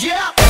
Yeah!